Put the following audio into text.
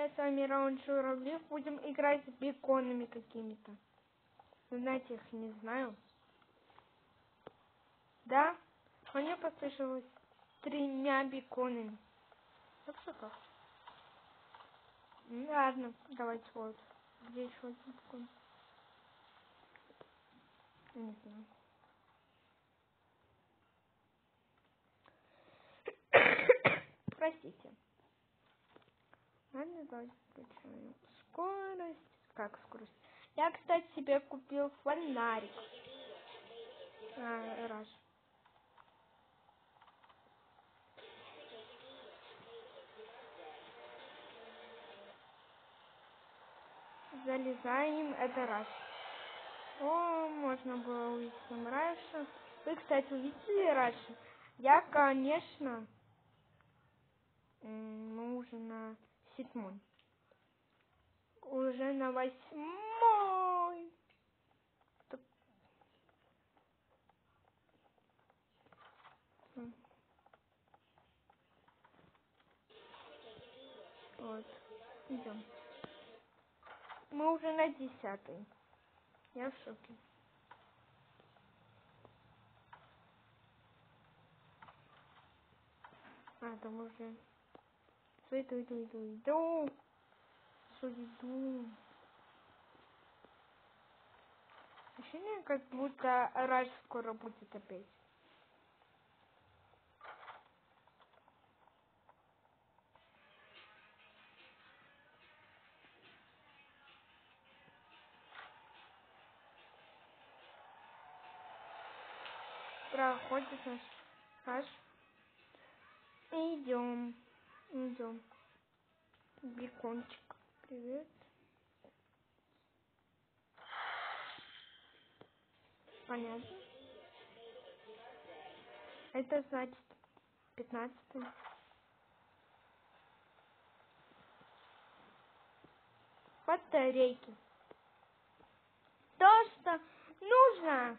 Я с вами раунд журавлев будем играть с беконами какими-то. Вы знаете, их не знаю. Да? Мне послышалось тремя беконами. Так что как? Ну, ладно, давайте вот. Где еще один бекон? Не знаю. Простите. Ладно, давайте скорость. Как скорость? Я, кстати, себе купил фонарик. А, раз. Залезаем, это раз. О, можно было увидеть там раньше. Вы, кстати, увидели раньше? Я, конечно, на седьмой. Уже на восьмой. Вот. Идем. Мы уже на десятый. Я в шоке. А, там уже... Иду, иду, иду, иду. Что иду? Ощущение, как будто Раш скоро будет опять. Проходит наш Раш. Идем. Идем. Бекончик. Привет. Понятно. Это значит пятнадцатый. Батарейки. То, что нужно.